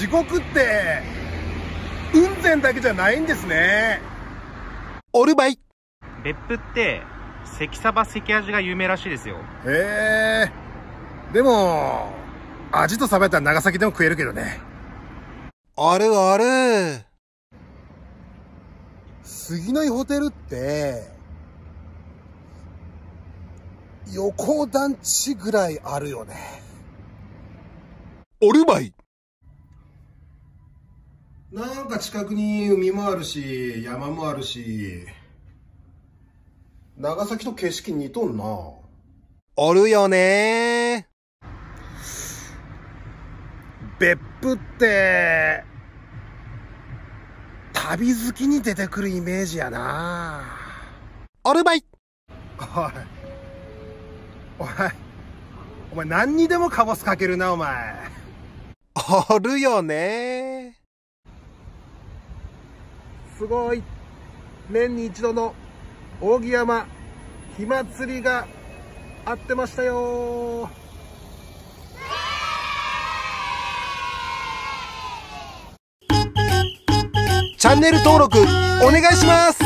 地獄って雲仙だけじゃないんですね。オルバイ。別府って関サバ関味が有名らしいですよ。へえ。でも味とサバやったら長崎でも食えるけどね。あるある。杉の井ホテルって横団地ぐらいあるよね。オルバイなんか近くに海もあるし山もあるし長崎と景色似とんな。おるよね。別府って旅好きに出てくるイメージやな。オルバイおい。おい。お前何にでもカボスかけるなお前。おるよねすごい年に一度の扇山火祭りがあってましたよ。チャンネル登録お願いします。